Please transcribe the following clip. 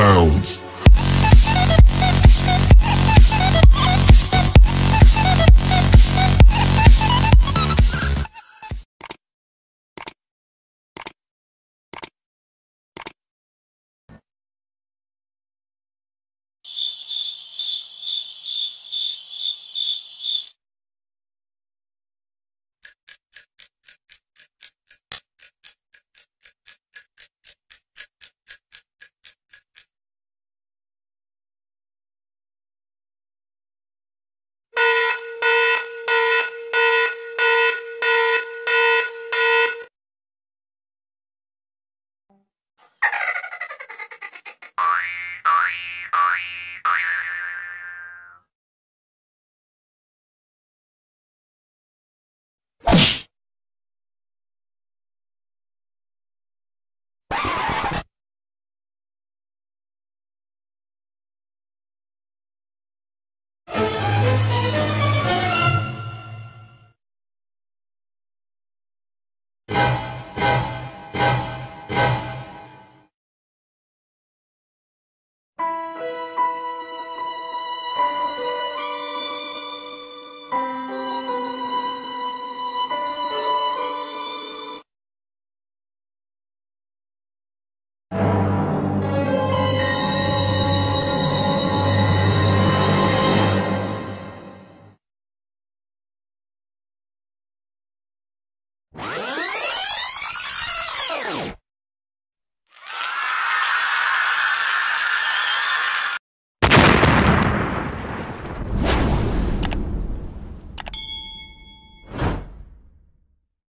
bounds.